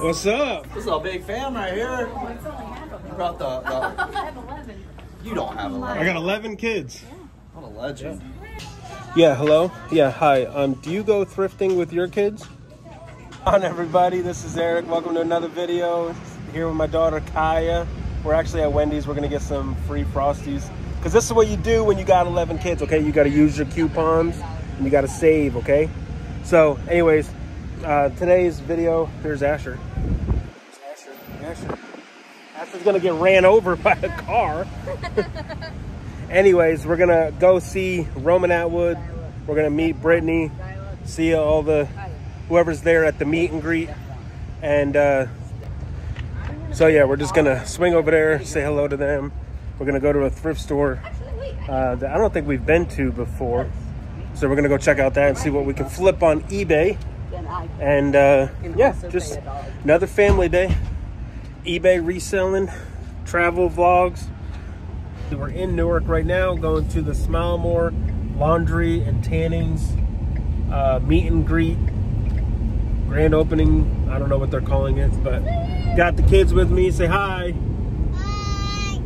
What's up? This is a big fan right here. You brought the, the You don't have a I I got 11 kids. What a legend. Yeah, hello. Yeah, hi. Um, do you go thrifting with your kids? On everybody, this is Eric. Welcome to another video. Here with my daughter Kaya. We're actually at Wendy's. We're gonna get some free frosties. Cause this is what you do when you got 11 kids. Okay, you gotta use your coupons and you gotta save. Okay. So, anyways, uh, today's video. Here's Asher. Asher. Asher. Asher's gonna get ran over by a car. anyways, we're gonna go see Roman Atwood. We're gonna meet Brittney, see all the whoever's there at the meet and greet, and uh, so yeah, we're just gonna swing over there, say hello to them. We're gonna go to a thrift store uh, that I don't think we've been to before, so we're gonna go check out that and see what we can flip on eBay. And uh, yeah, just another family day. eBay reselling, travel vlogs. We're in Newark right now, going to the Smilemore Laundry and Tannings uh, meet and greet, grand opening. I don't know what they're calling it, but got the kids with me. Say hi.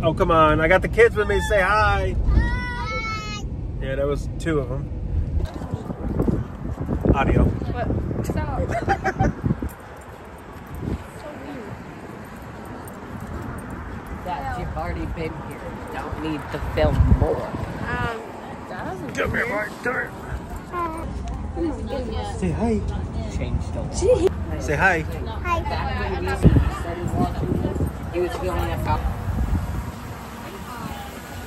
Oh, come on. I got the kids with me. Say hi. Yeah, that was two of them. Audio. What? Stop. that you've already been here. You don't need to film more. Um, that doesn't Come here, Mark. Come here. Say hi. Changed the lot. Say hi. Back when he started watching, he was feeling it out.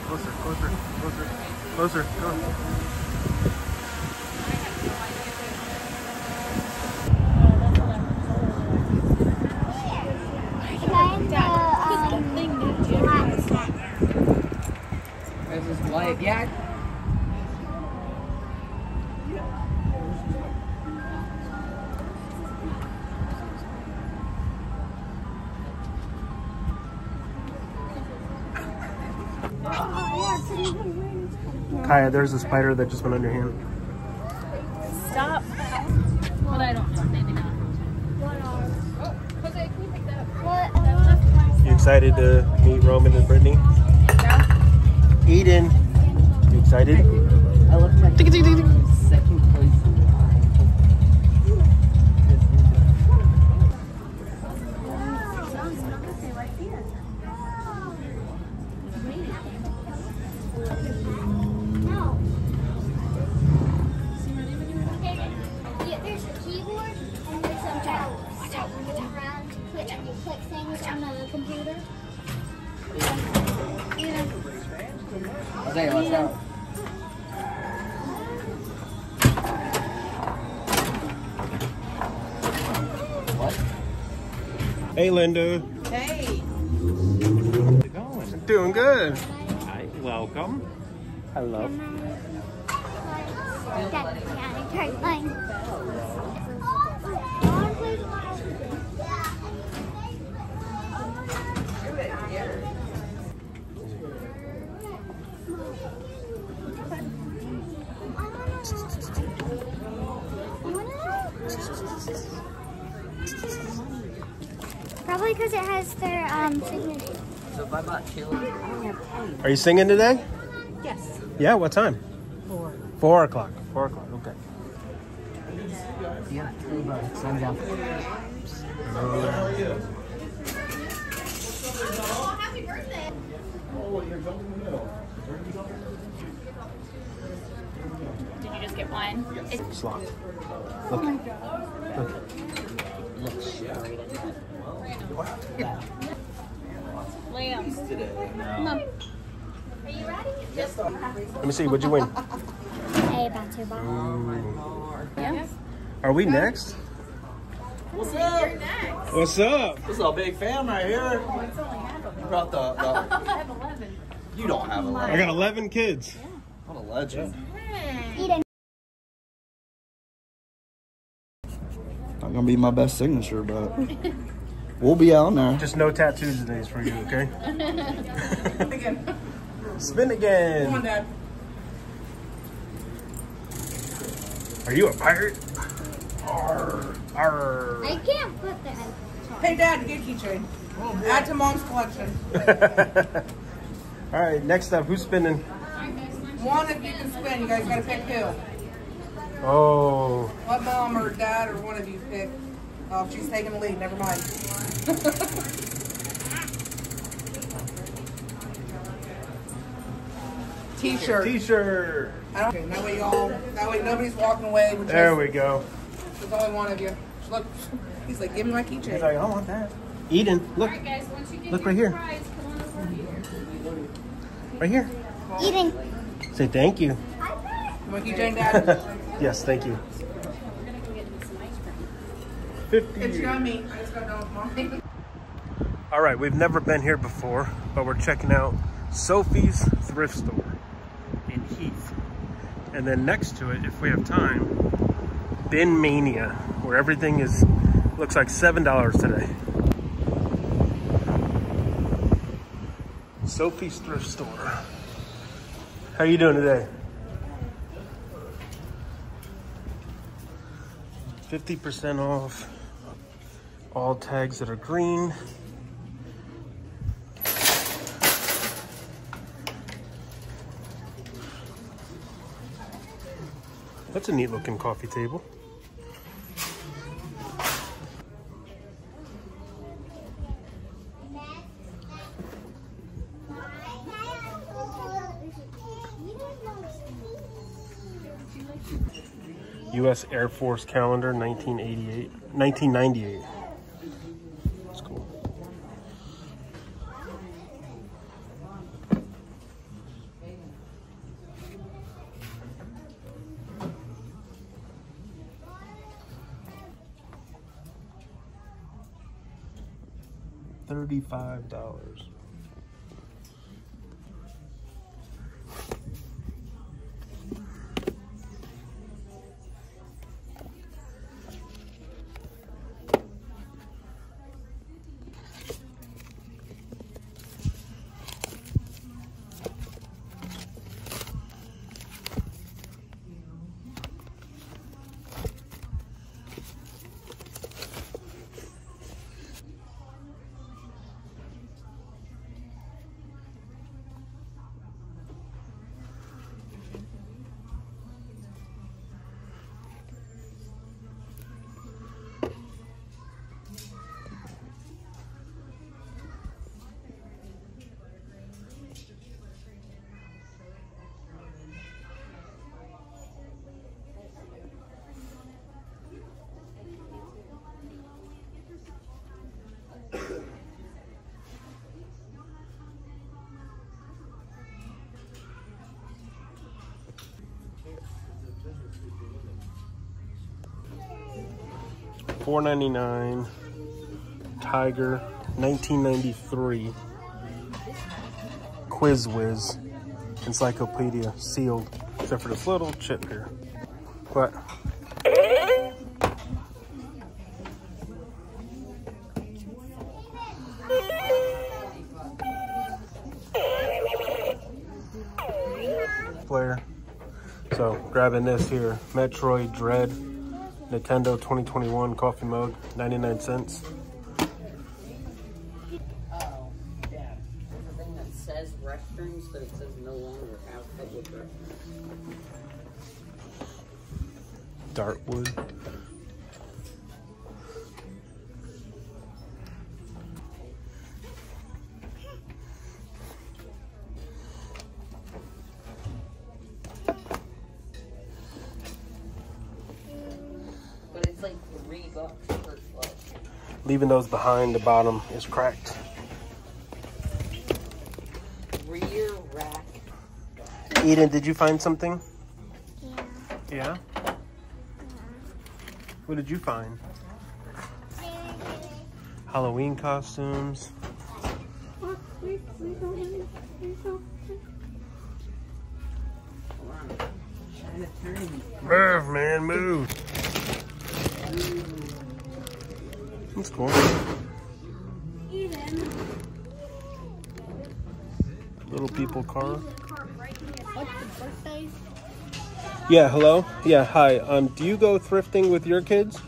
Closer, closer, closer, closer. Go. This is white. Yeah. Kaya, there's a spider that just went under your hand. Stop. But I don't have anything else. Jose, can you pick that up? You excited to meet Roman and Brittney? Yeah. Eden. You. Excited? I left my Hey, Linda. Hey, How's it going? Doing good. Hi, welcome. Hello. That's yeah, turn line. Probably because it has their um signature. So if I bought chili, Are you singing today? yes. Yeah, what time? Four. Four o'clock. Four o'clock, okay. yeah, three bucks. I'm down. Did you just get one? Yes. It's Slot. Look straight ahead. Liam. Come on. Are you ready? Let me see. What'd you win? A basketball. Oh yeah. Are we next? What's up? What's up? This is a big fan right here. You brought the, the You don't have a I legend. got 11 kids. What a legend. Eden. Not gonna be my best signature, but we'll be out there. Just no tattoos today for you, okay? Again. Spin again. Come on, Dad. Are you a pirate? Arr. I can't put that. Hey, Dad, get a keychain. Oh, Add to Mom's collection. All right, next up, who's spinning? One if you can spin. You guys gotta pick who. Oh, What Mom or Dad or one of you pick. Oh, she's taking the lead. Never mind. T-shirt. t-shirt. Okay, that way y'all. That way nobody's walking away with There we go. There's only one of you. Look. He's like, give me my keychain. He's like, I want that. Eden, look, Alright guys, once you get Look your right here. prize, come on over here. right here. Eating. Say thank you. My keychain, Dad. yes, thank you. We're gonna go get some ice cream. Fifty. it's yummy. I just got done with mine. All right, we've never been here before, but we're checking out Sophie's Thrift Store in Heath. And then next to it, if we have time, Bin Mania, where everything is, looks like $7 today. Sophie's Thrift Store. How are you doing today? 50% off all tags that are green. That's a neat looking coffee table. U.S. Air Force calendar, 1988, 1998. Twenty-five dollars. Dollars. Four ninety nine. Tiger, nineteen ninety three. Quiz Whiz, Encyclopedia, sealed, except for this little chip here. But player. So grabbing this here, Metroid Dread, Nintendo 2021 coffee mug, 99 cents. Oh, yeah. There's a thing that says restrooms, but it says no longer have public restrooms. Dartwood. Leaving those behind, the bottom is cracked. Rear rack. Eden, did you find something? Yeah. Yeah? What did you find? Halloween costumes. Hold on. Trying to turn. Move, man, move. That's cool. Little people car. Yeah, hello. Yeah, hi. Um, do you go thrifting with your kids?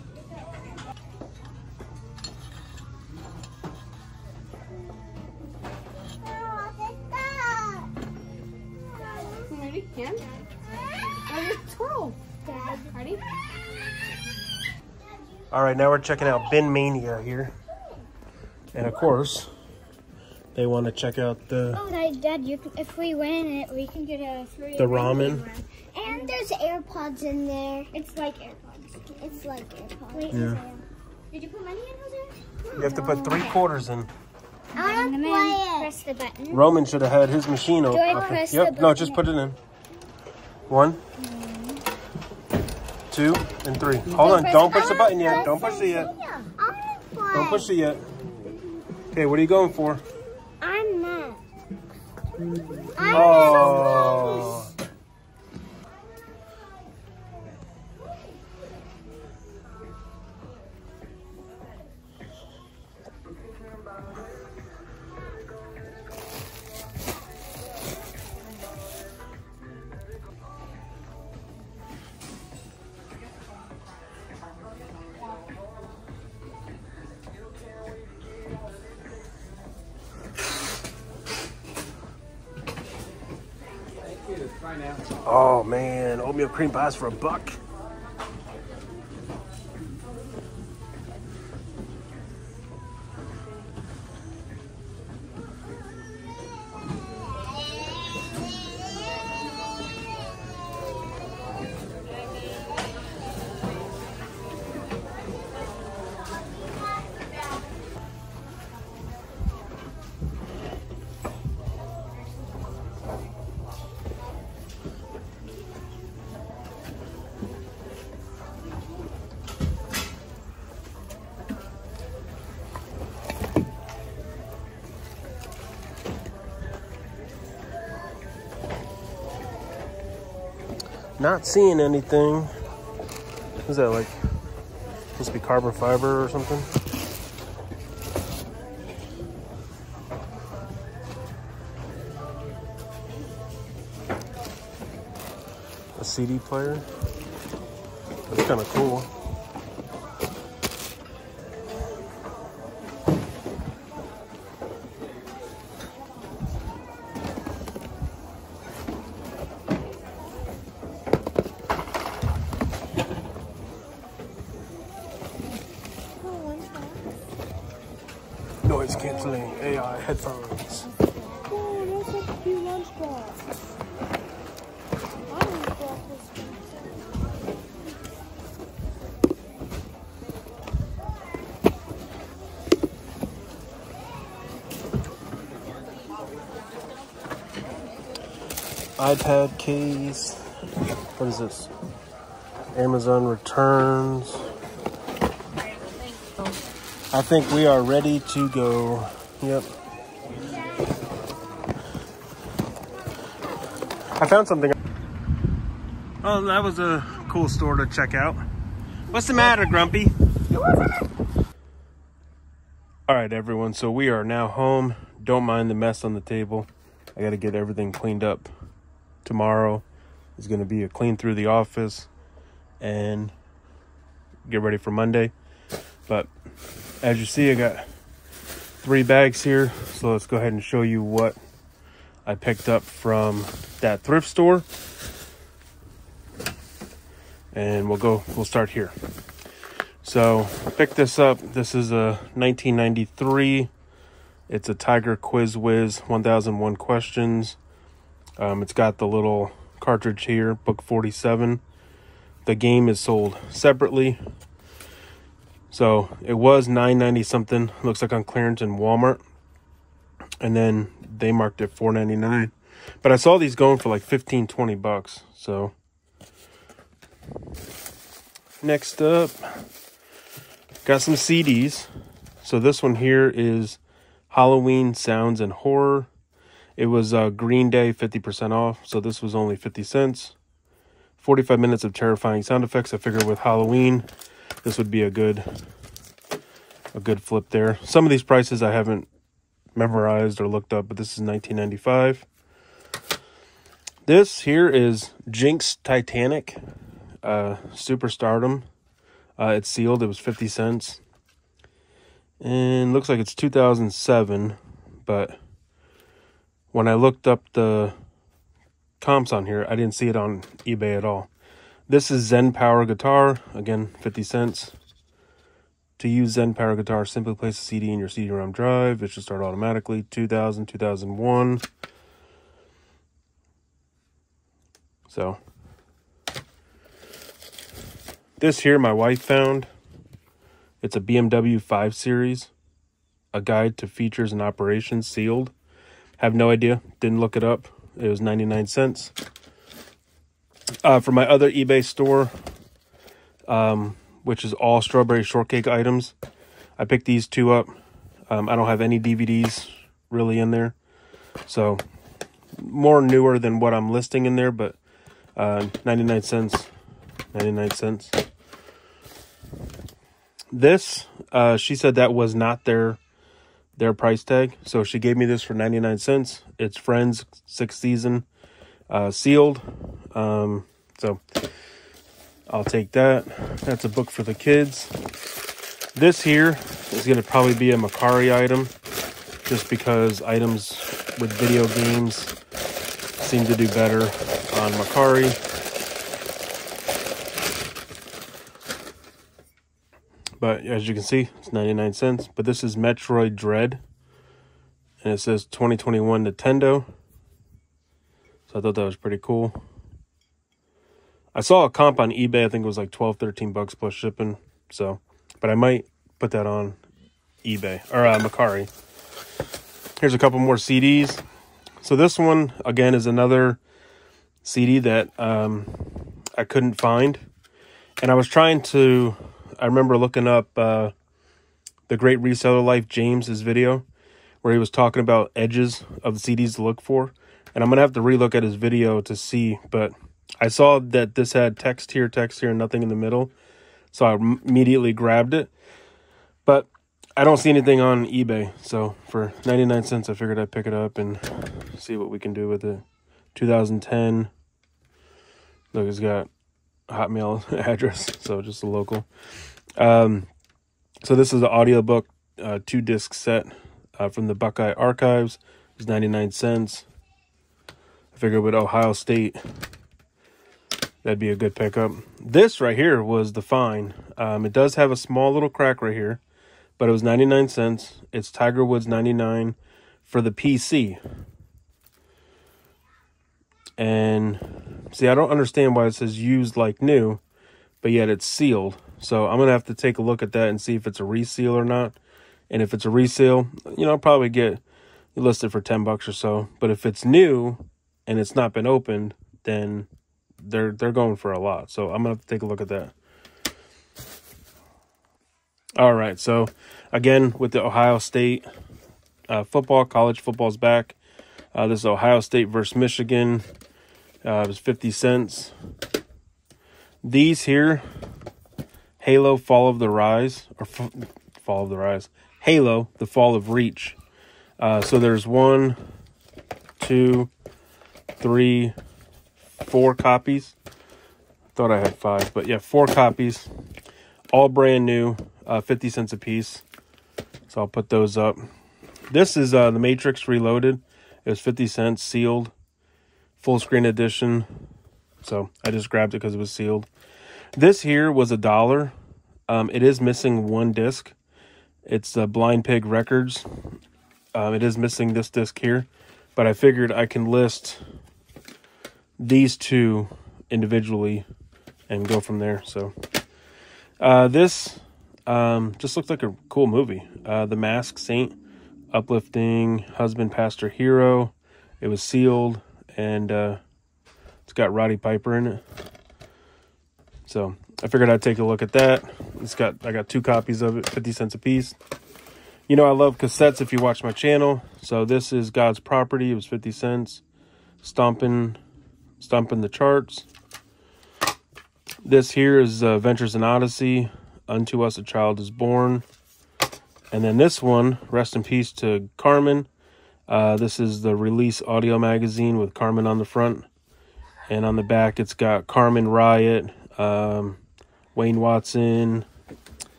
All right, now we're checking out Bin Mania here, and of course, they want to check out the Oh, Dad, Dad, you can, if we win it, we can get a free. the ramen. And there's AirPods in there. It's like AirPods. It's like AirPods. Yeah. Did you put money in those? You have to put three quarters in. I want to play it. Press the button. Roman should have had his machine open. I press Yep. the No, button? just put it in. One, hmm. Two, and three. Hold on. Don't push the button yet. Don't push it yet. Yeah, I want to play. Don't push it yet. Okay, what are you going for? I'm not. I'm Oh. Oh man, oatmeal cream pies for a buck. Not seeing anything. Is that like supposed to be carbon fiber or something? A CD player. That's kind of cool. Noise canceling AI headphones. IPad case. What is this? Amazon returns. I think we are ready to go. Yep. I found something. Oh, that was a cool store to check out. What's the matter, Grumpy? All right, everyone. So we are now home. Don't mind the mess on the table. I got to get everything cleaned up. Tomorrow is going to be a clean through the office and get ready for Monday. But as you see, I got three bags here. So let's go ahead and show you what I picked up from that thrift store. And we'll go, we'll start here. So I picked this up. This is a 1993. It's a Tiger Quiz Whiz 1001 questions. Um, it's got the little cartridge here, book 47. The game is sold separately. So it was 990 something. Looks like on clearance in Walmart. And then they marked it 499. But I saw these going for like 15, 20 bucks. So next up, got some CDs. So this one here is Halloween Sounds and Horror. It was uh, Green Day 50% off, so this was only 50 cents. 45 minutes of terrifying sound effects. I figured with Halloween, this would be a good a good flip there. Some of these prices I haven't memorized or looked up, but this is 1995. This here is Jinx Titanic, uh, Superstardom. Uh, it's sealed. It was 50 cents. And looks like it's 2007, but when I looked up the comps on here, I didn't see it on eBay at all. This is Zen Power Guitar, again, 50 cents. To use Zen Power Guitar, simply place a CD in your CD-ROM drive. It should start automatically. 2000, 2001. So, this here my wife found. It's a BMW 5 Series. A guide to features and operations sealed. Have no idea. Didn't look it up. It was 99 cents. Uh, for my other eBay store, um, which is all strawberry shortcake items, I picked these two up. Um, I don't have any DVDs really in there. So, more newer than what I'm listing in there, but uh, 99 cents. 99 cents. This, uh, she said that was not their their price tag. So she gave me this for 99 cents. It's Friends sixth season uh, sealed. Um, so I'll take that. That's a book for the kids. This here is going to probably be a Mercari item just because items with video games seem to do better on Mercari. But as you can see, it's 99 cents. But this is Metroid Dread. And it says 2021 Nintendo. So I thought that was pretty cool. I saw a comp on eBay. I think it was like 12, 13 bucks plus shipping. So, but I might put that on eBay or uh, Mercari. Here's a couple more CDs. So this one again is another CD that um, I couldn't find, and I was trying to. I remember looking up uh, the Great Reseller Life James's video where he was talking about edges of the CDs to look for, and I'm gonna have to relook at his video to see. But I saw that this had text here, text here, and nothing in the middle, so I immediately grabbed it. But I don't see anything on eBay, so for 99 cents, I figured I'd pick it up and see what we can do with it. 2010. Look, it's got Hotmail address, so just a local. Um, so this is the audiobook, uh, two disc set uh, from the Buckeye Archives. It's 99 cents. I figured with Ohio State, that'd be a good pickup. This right here was the fine. Um, it does have a small little crack right here but it was 99 cents. It's Tiger Woods 99 for the PC. And see, I don't understand why it says used like new, but yet it's sealed. So I'm going to have to take a look at that and see if it's a reseal or not. And if it's a resale, you know, I'll probably get listed for 10 bucks or so. But if it's new and it's not been opened, then they're they're going for a lot. So I'm have to take a look at that. All right, so again with the Ohio State uh, football, college football's back. Uh, this is Ohio State versus Michigan. Uh, it was 50 cents. These here, Halo Fall of the Rise, or F- Fall of the Rise, Halo, the Fall of Reach. Uh, so there's one, two, three, four copies. Thought I had five, but yeah, four copies. All brand new uh, 50 cents a piece. So I'll put those up. This is uh, the Matrix Reloaded. It was 50 cents, sealed, full screen edition. So I just grabbed it because it was sealed. This here was a dollar. Um, it is missing one disc. It's uh, Blind Pig Records. Um, it is missing this disc here, but I figured I can list these two individually and go from there. So uh, this um, just looked like a cool movie. Uh, the Masked Saint, uplifting husband, pastor, hero. It was sealed, and uh, it's got Roddy Piper in it. So I figured I'd take a look at that. It's got I got two copies of it, fifty cents a piece. You know I love cassettes. If you watch my channel, so this is God's property. It was fifty cents. Stomping, stomping the charts. This here is uh, Adventures in Odyssey. Unto Us a Child is Born. And then this one, rest in peace to Carman. Uh, this is the release audio magazine with Carman on the front. and on the back it's got Carman Riot, um, Wayne Watson.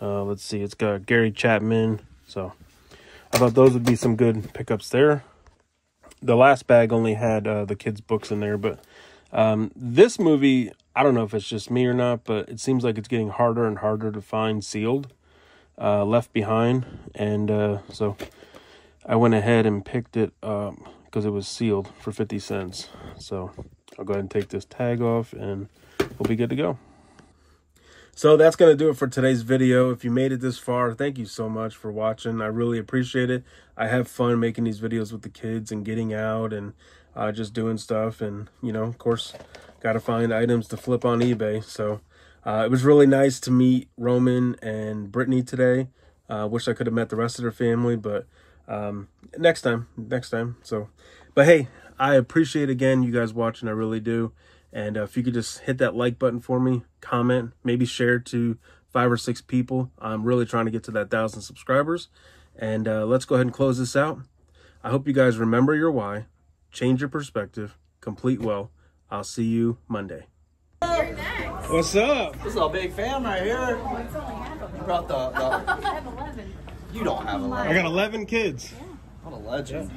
Uh, let's see, it's got Gary Chapman. So I thought those would be some good pickups there. The last bag only had uh, the kids' books in there, but um, this movie, I don't know if it's just me or not, but it seems like it's getting harder and harder to find sealed, uh, left behind, and uh, so I went ahead and picked it up because it was sealed for 50 cents. So I'll go ahead and take this tag off and we'll be good to go. So that's going to do it for today's video. If you made it this far, thank you so much for watching. I really appreciate it. I have fun making these videos with the kids and getting out and uh, just doing stuff. And, you know, of course, got to find items to flip on eBay. So uh, it was really nice to meet Roman and Brittney today. Uh, wish I could have met the rest of their family, but um, next time, next time. So, but hey, I appreciate again you guys watching. I really do. And uh, if you could just hit that like button for me, comment, maybe share to five or six people. I'm really trying to get to that thousand subscribers. And uh, let's go ahead and close this out. I hope you guys remember your why, change your perspective, complete well. I'll see you Monday. What's up? This is a big fan right here. You brought the, the I have 11. you don't have a I lot. got 11 kids. Yeah. What a legend.